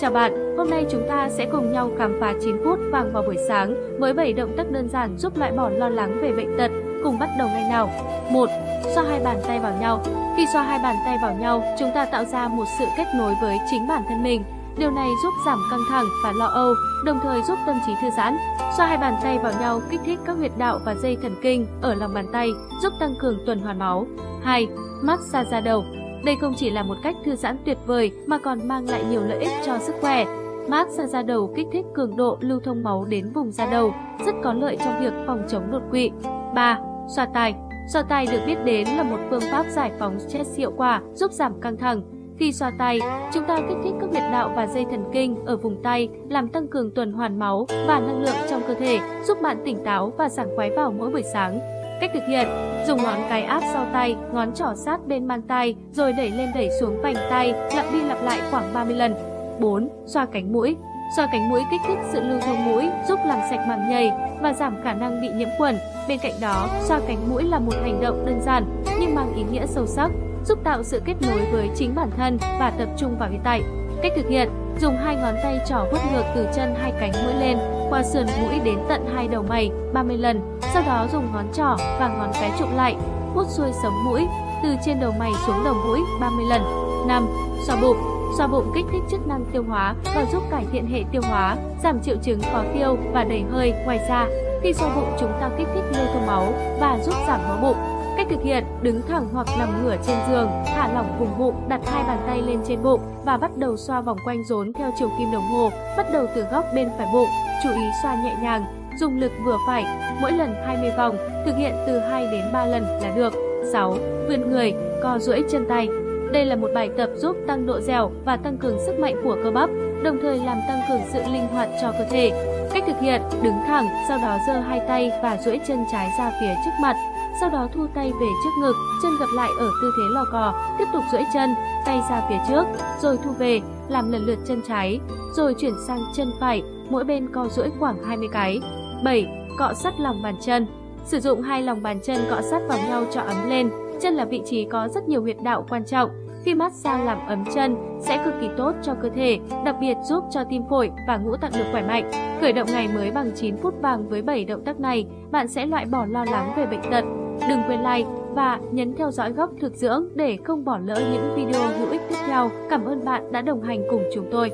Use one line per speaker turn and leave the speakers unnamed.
Chào bạn, hôm nay chúng ta sẽ cùng nhau khám phá 9 phút vàng vào buổi sáng với 7 động tác đơn giản giúp loại bỏ lo lắng về bệnh tật. Cùng bắt đầu ngay nào. 1. Xoa hai bàn tay vào nhau. Khi xoa hai bàn tay vào nhau, chúng ta tạo ra một sự kết nối với chính bản thân mình. Điều này giúp giảm căng thẳng và lo âu, đồng thời giúp tâm trí thư giãn. Xoa hai bàn tay vào nhau kích thích các huyệt đạo và dây thần kinh ở lòng bàn tay, giúp tăng cường tuần hoàn máu. 2. Massage da đầu. Đây không chỉ là một cách thư giãn tuyệt vời mà còn mang lại nhiều lợi ích cho sức khỏe. Massage da đầu kích thích cường độ lưu thông máu đến vùng da đầu, rất có lợi trong việc phòng chống đột quỵ. 3. Xoa tai. Xoa tai được biết đến là một phương pháp giải phóng stress hiệu quả, giúp giảm căng thẳng. Khi xoa tay, chúng ta kích thích các huyệt đạo và dây thần kinh ở vùng tay, làm tăng cường tuần hoàn máu và năng lượng trong cơ thể, giúp bạn tỉnh táo và sảng khoái vào mỗi buổi sáng. Cách thực hiện, dùng ngón cái áp sau tay, ngón trỏ sát bên mang tay, rồi đẩy lên đẩy xuống vành tay, lặp đi lặp lại khoảng 30 lần. 4. Xoa cánh mũi. Xoa cánh mũi kích thích sự lưu thông mũi, giúp làm sạch màng nhầy và giảm khả năng bị nhiễm khuẩn. Bên cạnh đó, xoa cánh mũi là một hành động đơn giản nhưng mang ý nghĩa sâu sắc, giúp tạo sự kết nối với chính bản thân và tập trung vào hiện tại. Cách thực hiện, dùng hai ngón tay trỏ vuốt ngược từ chân hai cánh mũi lên, qua sườn mũi đến tận hai đầu mày 30 lần, sau đó dùng ngón trỏ và ngón cái trụng lại, vuốt xuôi sống mũi từ trên đầu mày xuống đầu mũi 30 lần. 5. Xoa bụng Xoa bụng kích thích chức năng tiêu hóa và giúp cải thiện hệ tiêu hóa, giảm triệu chứng khó tiêu và đầy hơi. Ngoài ra, khi xoa bụng chúng ta kích thích lưu thông máu và giúp giảm máu bụng. Cách thực hiện, đứng thẳng hoặc nằm ngửa trên giường, thả lỏng vùng bụng, đặt hai bàn tay lên trên bụng và bắt đầu xoa vòng quanh rốn theo chiều kim đồng hồ, bắt đầu từ góc bên phải bụng, chú ý xoa nhẹ nhàng, dùng lực vừa phải, mỗi lần 20 vòng, thực hiện từ 2 đến 3 lần là được. 6. Vươn người, co duỗi chân tay. Đây là một bài tập giúp tăng độ dẻo và tăng cường sức mạnh của cơ bắp, đồng thời làm tăng cường sự linh hoạt cho cơ thể. Cách thực hiện, đứng thẳng, sau đó giơ hai tay và duỗi chân trái ra phía trước mặt, sau đó thu tay về trước ngực, chân gập lại ở tư thế lò cò, tiếp tục duỗi chân, tay ra phía trước, rồi thu về, làm lần lượt chân trái, rồi chuyển sang chân phải, mỗi bên co duỗi khoảng 20 cái. 7. Cọ sắt lòng bàn chân. Sử dụng hai lòng bàn chân cọ sát vào nhau cho ấm lên. Chân là vị trí có rất nhiều huyệt đạo quan trọng. Khi massage làm ấm chân sẽ cực kỳ tốt cho cơ thể, đặc biệt giúp cho tim phổi và ngũ tạng được khỏe mạnh. Khởi động ngày mới bằng 9 phút vàng với 7 động tác này, bạn sẽ loại bỏ lo lắng về bệnh tật. Đừng quên like và nhấn theo dõi góc thực dưỡng để không bỏ lỡ những video hữu ích tiếp theo. Cảm ơn bạn đã đồng hành cùng chúng tôi.